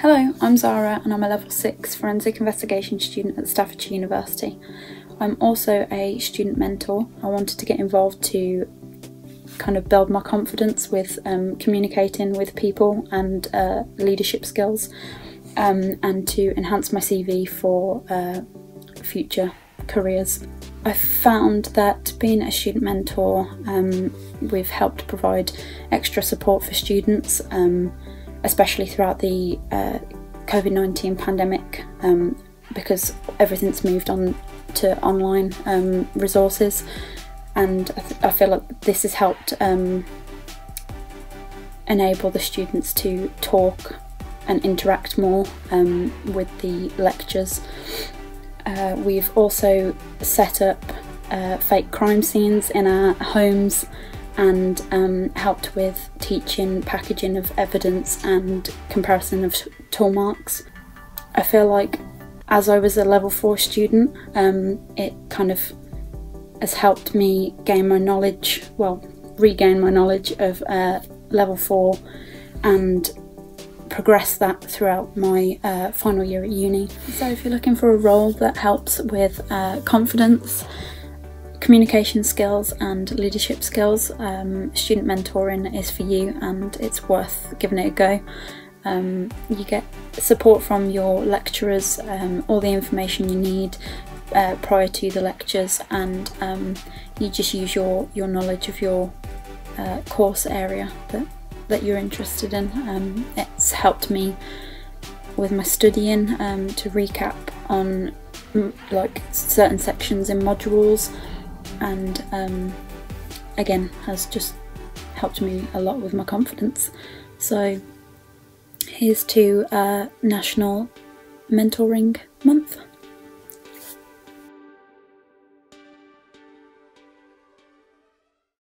Hello, I'm Xara and I'm a level 6 forensic investigation student at Staffordshire University. I'm also a student mentor. I wanted to get involved to kind of build my confidence with um, communicating with people and uh, leadership skills um, and to enhance my CV for uh, future careers. I found that being a student mentor, um, we've helped provide extra support for students um, especially throughout the uh, COVID 19 pandemic, um, because everything's moved on to online um, resources. And I, I, feel like this has helped um, enable the students to talk and interact more um, with the lectures. Uh, we've also set up uh, fake crime scenes in our homes and um, helped with teaching packaging of evidence and comparison of tool marks. I feel like as I was a level 4 student, um, it kind of has helped me gain my knowledge, well, regain my knowledge of uh, level 4 and progress that throughout my uh, final year at uni. So if you're looking for a role that helps with uh, confidence, communication skills and leadership skills, um, student mentoring is for you and it's worth giving it a go. Um, you get support from your lecturers, um, all the information you need uh, prior to the lectures, and um, you just use your, your knowledge of your uh, course area that, that you're interested in. Um, it's helped me with my studying um, to recap on like certain sections in modules and um, again has just helped me a lot with my confidence. So here's to uh, National Mentoring Month.